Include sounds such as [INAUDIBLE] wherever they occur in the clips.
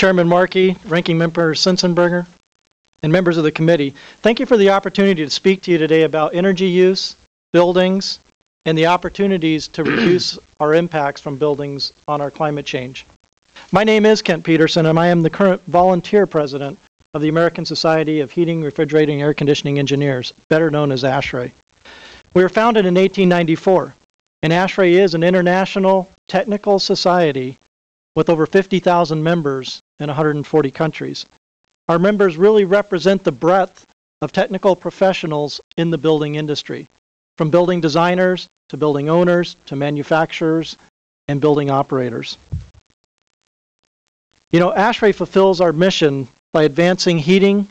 Chairman Markey, Ranking Member Sensenbrenner, and members of the committee. Thank you for the opportunity to speak to you today about energy use, buildings, and the opportunities to reduce [CLEARS THROAT] our impacts from buildings on our climate change. My name is Kent Peterson, and I am the current volunteer president of the American Society of Heating, Refrigerating, and Air Conditioning Engineers, better known as ASHRAE. We were founded in 1894, and ASHRAE is an international technical society with over 50,000 members in 140 countries. Our members really represent the breadth of technical professionals in the building industry, from building designers to building owners to manufacturers and building operators. You know, ASHRAE fulfills our mission by advancing heating,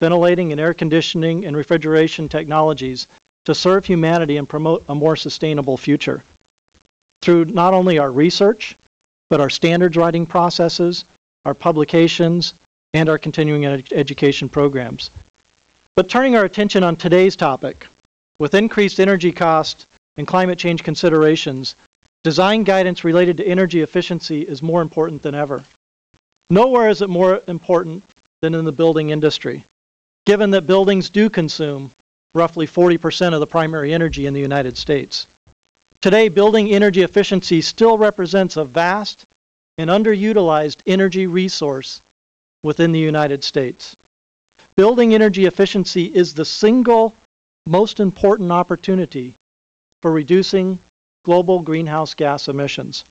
ventilating, and air conditioning and refrigeration technologies to serve humanity and promote a more sustainable future. Through not only our research, but our standards writing processes, our publications, and our continuing ed education programs. But turning our attention on today's topic, with increased energy costs and climate change considerations, design guidance related to energy efficiency is more important than ever. Nowhere is it more important than in the building industry, given that buildings do consume roughly 40% of the primary energy in the United States. Today, building energy efficiency still represents a vast and underutilized energy resource within the United States. Building energy efficiency is the single most important opportunity for reducing global greenhouse gas emissions.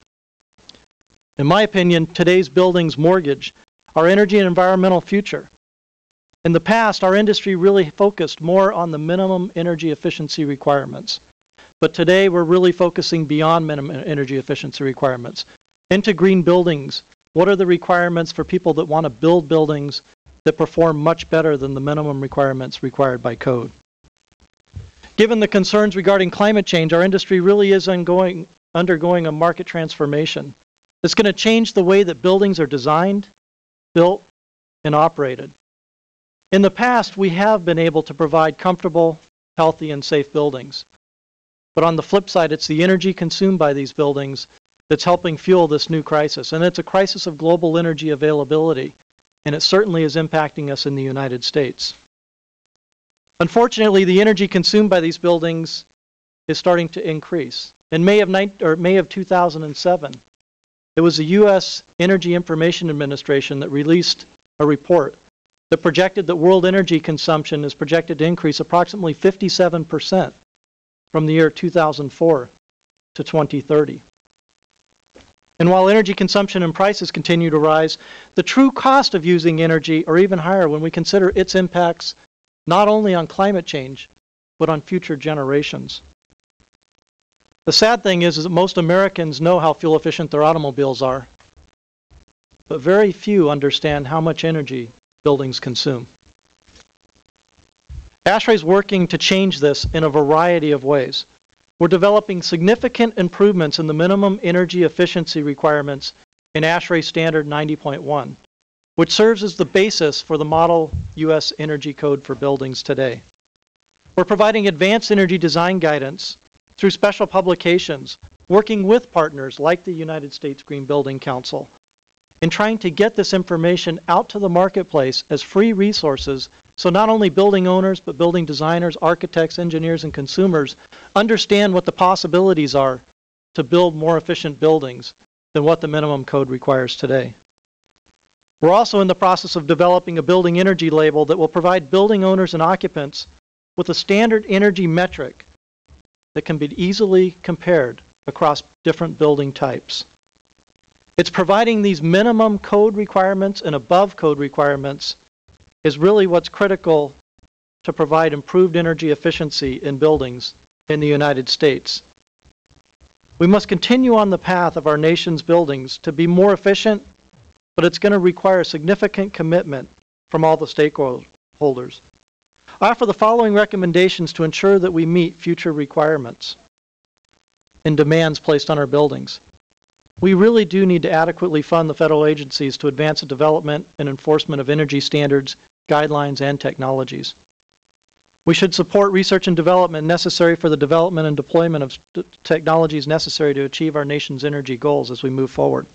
In my opinion, today's buildings mortgage our energy and environmental future. In the past, our industry really focused more on the minimum energy efficiency requirements. But today, we're really focusing beyond minimum energy efficiency requirements into green buildings. What are the requirements for people that want to build buildings that perform much better than the minimum requirements required by code? Given the concerns regarding climate change, our industry really is ongoing, undergoing a market transformation. It's going to change the way that buildings are designed, built, and operated. In the past, we have been able to provide comfortable, healthy, and safe buildings. But on the flip side, it's the energy consumed by these buildings that's helping fuel this new crisis. And it's a crisis of global energy availability, and it certainly is impacting us in the United States. Unfortunately, the energy consumed by these buildings is starting to increase. In May of, May of 2007, it was the U.S. Energy Information Administration that released a report that projected that world energy consumption is projected to increase approximately 57% from the year 2004 to 2030. And while energy consumption and prices continue to rise, the true cost of using energy are even higher when we consider its impacts not only on climate change, but on future generations. The sad thing is, is that most Americans know how fuel efficient their automobiles are, but very few understand how much energy buildings consume. ASHRAE is working to change this in a variety of ways. We're developing significant improvements in the minimum energy efficiency requirements in ASHRAE Standard 90.1, which serves as the basis for the Model U.S. Energy Code for buildings today. We're providing advanced energy design guidance through special publications, working with partners like the United States Green Building Council, in trying to get this information out to the marketplace as free resources so not only building owners, but building designers, architects, engineers, and consumers understand what the possibilities are to build more efficient buildings than what the minimum code requires today. We're also in the process of developing a building energy label that will provide building owners and occupants with a standard energy metric that can be easily compared across different building types. It's providing these minimum code requirements and above code requirements is really what's critical to provide improved energy efficiency in buildings in the United States. We must continue on the path of our nation's buildings to be more efficient, but it's going to require significant commitment from all the stakeholders. I offer the following recommendations to ensure that we meet future requirements and demands placed on our buildings. We really do need to adequately fund the federal agencies to advance the development and enforcement of energy standards, guidelines, and technologies. We should support research and development necessary for the development and deployment of technologies necessary to achieve our nation's energy goals as we move forward.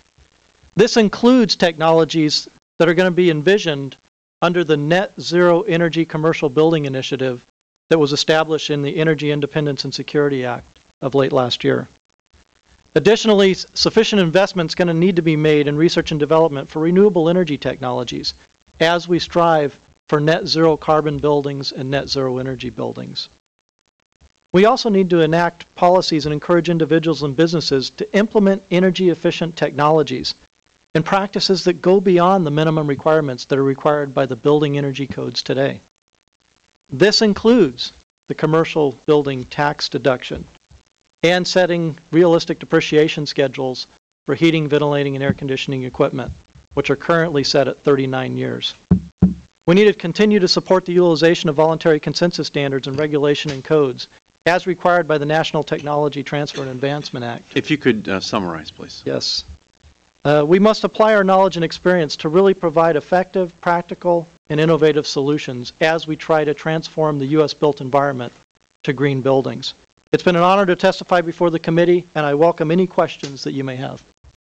This includes technologies that are going to be envisioned under the Net Zero Energy Commercial Building Initiative that was established in the Energy Independence and Security Act of late last year. Additionally, sufficient investment is going to need to be made in research and development for renewable energy technologies as we strive for net zero carbon buildings and net zero energy buildings. We also need to enact policies and encourage individuals and businesses to implement energy efficient technologies and practices that go beyond the minimum requirements that are required by the building energy codes today. This includes the commercial building tax deduction and setting realistic depreciation schedules for heating, ventilating, and air conditioning equipment, which are currently set at 39 years. We need to continue to support the utilization of voluntary consensus standards and regulation and codes as required by the National Technology Transfer and Advancement Act. If you could uh, summarize, please. Yes. Uh, we must apply our knowledge and experience to really provide effective, practical, and innovative solutions as we try to transform the U.S. built environment to green buildings. It's been an honor to testify before the committee, and I welcome any questions that you may have.